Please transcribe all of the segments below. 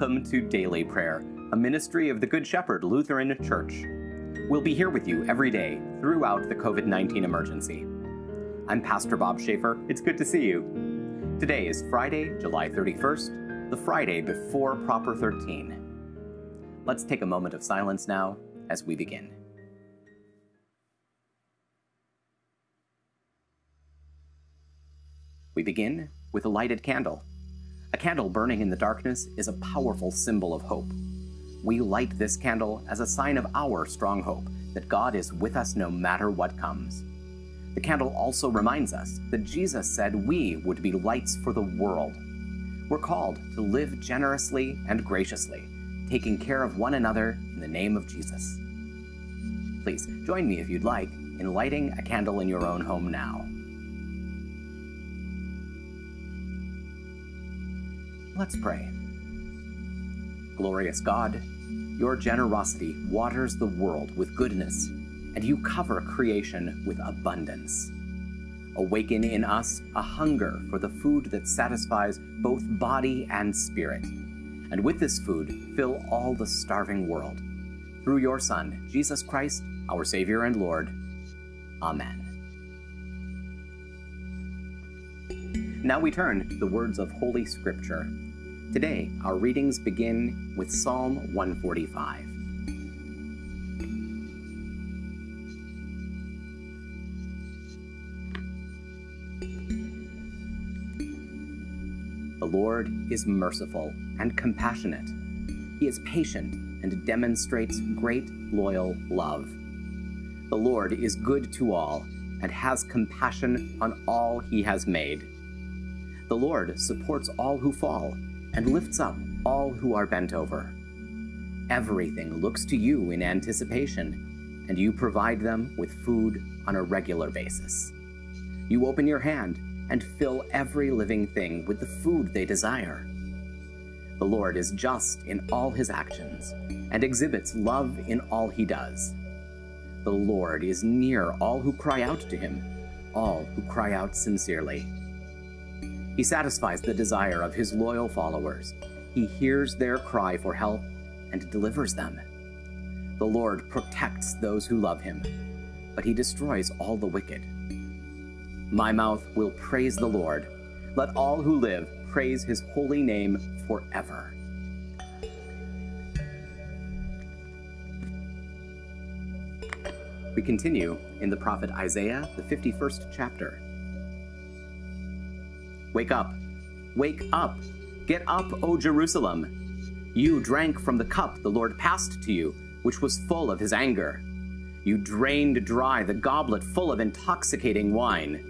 Welcome to Daily Prayer, a ministry of the Good Shepherd Lutheran Church. We'll be here with you every day throughout the COVID 19 emergency. I'm Pastor Bob Schaefer. It's good to see you. Today is Friday, July 31st, the Friday before Proper 13. Let's take a moment of silence now as we begin. We begin with a lighted candle. A candle burning in the darkness is a powerful symbol of hope. We light this candle as a sign of our strong hope that God is with us no matter what comes. The candle also reminds us that Jesus said we would be lights for the world. We're called to live generously and graciously, taking care of one another in the name of Jesus. Please join me if you'd like in lighting a candle in your own home now. Let's pray. Glorious God, your generosity waters the world with goodness, and you cover creation with abundance. Awaken in us a hunger for the food that satisfies both body and spirit. And with this food, fill all the starving world. Through your Son, Jesus Christ, our Savior and Lord. Amen. Now we turn to the words of Holy Scripture. Today, our readings begin with Psalm 145. The Lord is merciful and compassionate. He is patient and demonstrates great loyal love. The Lord is good to all and has compassion on all he has made. The Lord supports all who fall and lifts up all who are bent over. Everything looks to you in anticipation, and you provide them with food on a regular basis. You open your hand and fill every living thing with the food they desire. The Lord is just in all his actions and exhibits love in all he does. The Lord is near all who cry out to him, all who cry out sincerely. He satisfies the desire of his loyal followers. He hears their cry for help and delivers them. The Lord protects those who love him, but he destroys all the wicked. My mouth will praise the Lord. Let all who live praise his holy name forever. We continue in the prophet Isaiah, the 51st chapter. Wake up! Wake up! Get up, O Jerusalem! You drank from the cup the Lord passed to you, which was full of his anger. You drained dry the goblet full of intoxicating wine.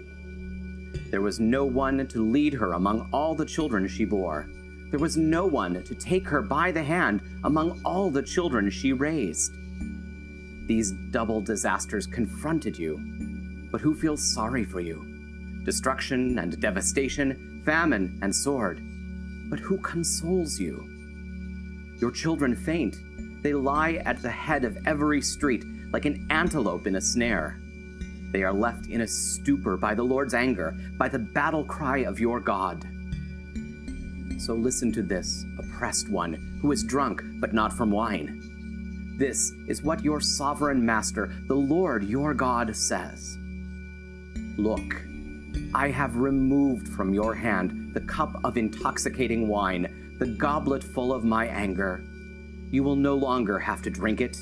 There was no one to lead her among all the children she bore. There was no one to take her by the hand among all the children she raised. These double disasters confronted you, but who feels sorry for you? Destruction and devastation, famine and sword. But who consoles you? Your children faint. They lie at the head of every street like an antelope in a snare. They are left in a stupor by the Lord's anger, by the battle cry of your God. So listen to this, oppressed one, who is drunk, but not from wine. This is what your sovereign master, the Lord your God, says Look, I have removed from your hand the cup of intoxicating wine, the goblet full of my anger. You will no longer have to drink it.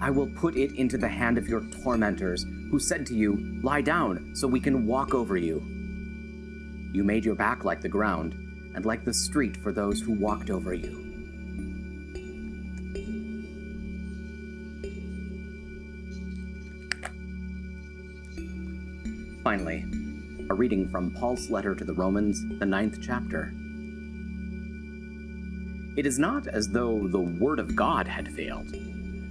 I will put it into the hand of your tormentors, who said to you, Lie down, so we can walk over you. You made your back like the ground, and like the street for those who walked over you. Finally, reading from Paul's letter to the Romans, the ninth chapter. It is not as though the word of God had failed,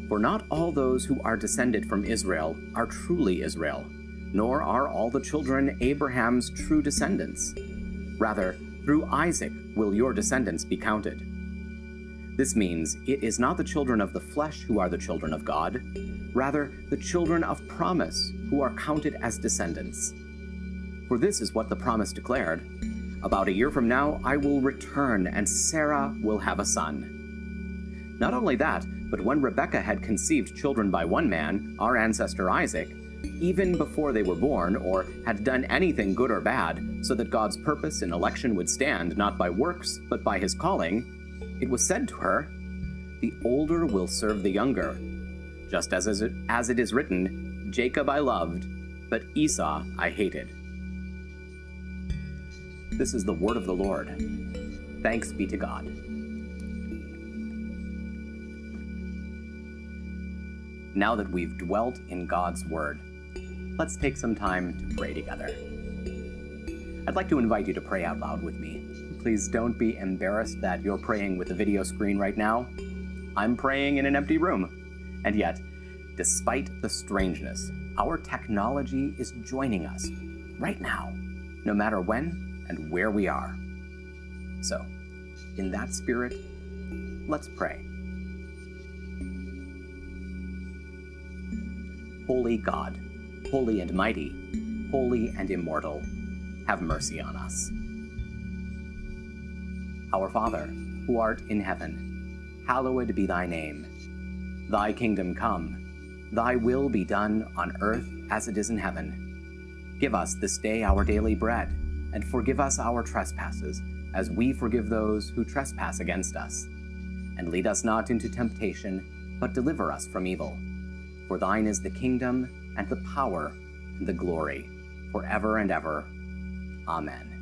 for not all those who are descended from Israel are truly Israel, nor are all the children Abraham's true descendants. Rather, through Isaac will your descendants be counted. This means it is not the children of the flesh who are the children of God, rather, the children of promise who are counted as descendants. For this is what the promise declared About a year from now, I will return, and Sarah will have a son. Not only that, but when Rebekah had conceived children by one man, our ancestor Isaac, even before they were born or had done anything good or bad, so that God's purpose in election would stand not by works, but by his calling, it was said to her, The older will serve the younger. Just as, it, as it is written, Jacob I loved, but Esau I hated. This is the word of the Lord. Thanks be to God. Now that we've dwelt in God's word, let's take some time to pray together. I'd like to invite you to pray out loud with me. Please don't be embarrassed that you're praying with a video screen right now. I'm praying in an empty room. And yet, despite the strangeness, our technology is joining us right now, no matter when and where we are. So, in that spirit, let's pray. Holy God, holy and mighty, holy and immortal, have mercy on us. Our Father, who art in heaven, hallowed be thy name. Thy kingdom come, thy will be done on earth as it is in heaven. Give us this day our daily bread and forgive us our trespasses, as we forgive those who trespass against us. And lead us not into temptation, but deliver us from evil. For thine is the kingdom, and the power, and the glory, forever and ever. Amen.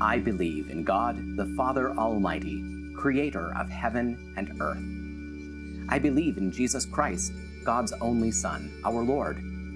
I believe in God, the Father Almighty, creator of heaven and earth. I believe in Jesus Christ, God's only Son, our Lord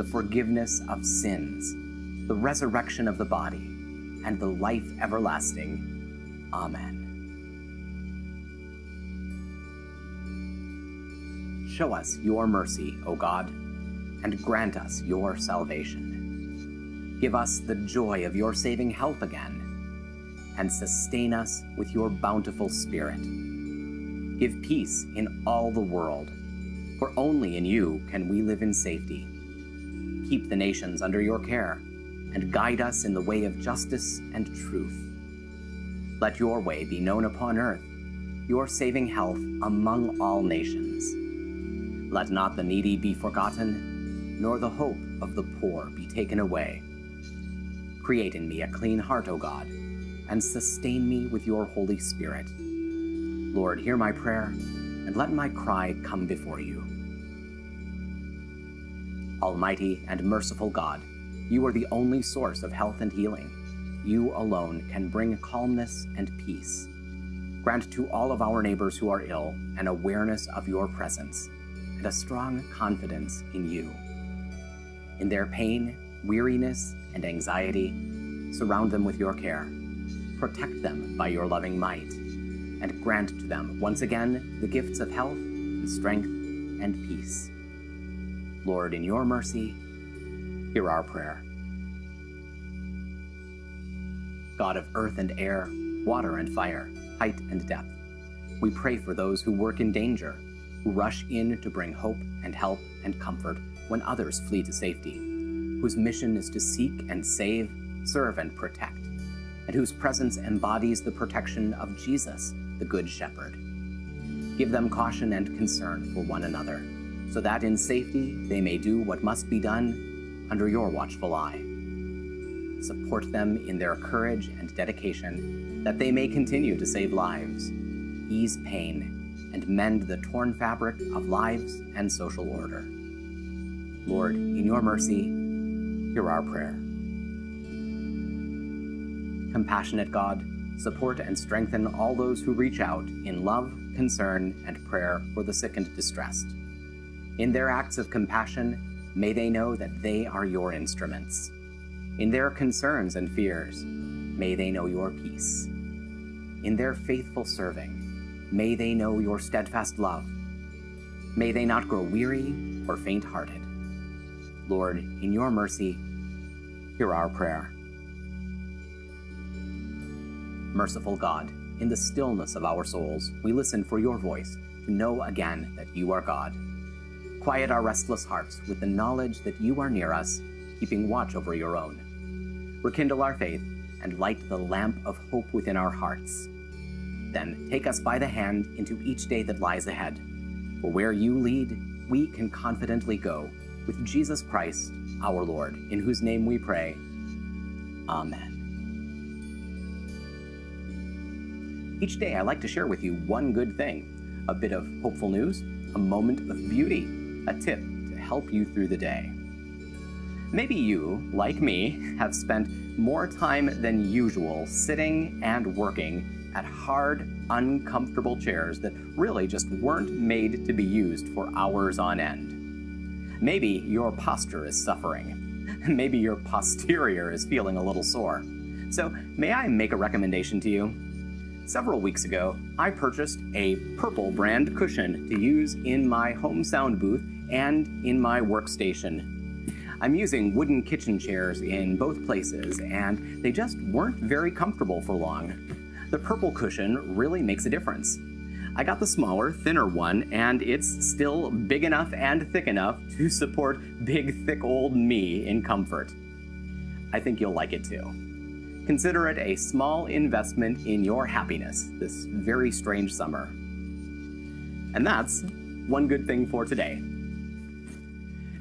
the forgiveness of sins, the resurrection of the body, and the life everlasting. Amen. Show us your mercy, O God, and grant us your salvation. Give us the joy of your saving help again, and sustain us with your bountiful Spirit. Give peace in all the world, for only in you can we live in safety keep the nations under your care, and guide us in the way of justice and truth. Let your way be known upon earth, your saving health among all nations. Let not the needy be forgotten, nor the hope of the poor be taken away. Create in me a clean heart, O God, and sustain me with your Holy Spirit. Lord, hear my prayer, and let my cry come before you. Almighty and merciful God, you are the only source of health and healing. You alone can bring calmness and peace. Grant to all of our neighbors who are ill an awareness of your presence and a strong confidence in you. In their pain, weariness, and anxiety, surround them with your care. Protect them by your loving might, and grant to them once again the gifts of health and strength and peace. Lord, in your mercy, hear our prayer. God of earth and air, water and fire, height and depth, we pray for those who work in danger, who rush in to bring hope and help and comfort when others flee to safety, whose mission is to seek and save, serve and protect, and whose presence embodies the protection of Jesus, the Good Shepherd. Give them caution and concern for one another so that in safety they may do what must be done under your watchful eye. Support them in their courage and dedication, that they may continue to save lives, ease pain, and mend the torn fabric of lives and social order. Lord, in your mercy, hear our prayer. Compassionate God, support and strengthen all those who reach out in love, concern, and prayer for the sick and distressed. In their acts of compassion, may they know that they are your instruments. In their concerns and fears, may they know your peace. In their faithful serving, may they know your steadfast love. May they not grow weary or faint hearted. Lord, in your mercy, hear our prayer. Merciful God, in the stillness of our souls, we listen for your voice to know again that you are God. Quiet our restless hearts with the knowledge that you are near us, keeping watch over your own. Rekindle our faith and light the lamp of hope within our hearts. Then take us by the hand into each day that lies ahead. For where you lead, we can confidently go with Jesus Christ, our Lord, in whose name we pray. Amen. Each day, I like to share with you one good thing a bit of hopeful news, a moment of beauty, a tip to help you through the day. Maybe you, like me, have spent more time than usual sitting and working at hard, uncomfortable chairs that really just weren't made to be used for hours on end. Maybe your posture is suffering. Maybe your posterior is feeling a little sore. So, may I make a recommendation to you? Several weeks ago, I purchased a purple brand cushion to use in my home sound booth and in my workstation. I'm using wooden kitchen chairs in both places, and they just weren't very comfortable for long. The purple cushion really makes a difference. I got the smaller, thinner one, and it's still big enough and thick enough to support big, thick old me in comfort. I think you'll like it too. Consider it a small investment in your happiness this very strange summer. And that's one good thing for today.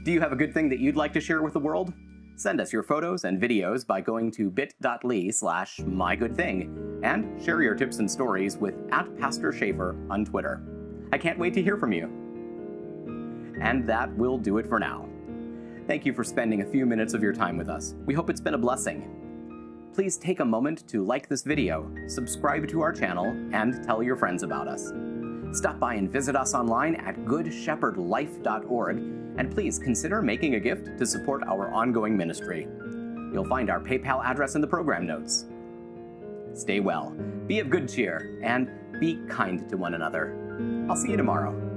Do you have a good thing that you'd like to share with the world? Send us your photos and videos by going to bit.ly slash mygoodthing and share your tips and stories with at Pastor Schaefer on Twitter. I can't wait to hear from you. And that will do it for now. Thank you for spending a few minutes of your time with us. We hope it's been a blessing please take a moment to like this video, subscribe to our channel, and tell your friends about us. Stop by and visit us online at goodshepherdlife.org, and please consider making a gift to support our ongoing ministry. You'll find our PayPal address in the program notes. Stay well, be of good cheer, and be kind to one another. I'll see you tomorrow.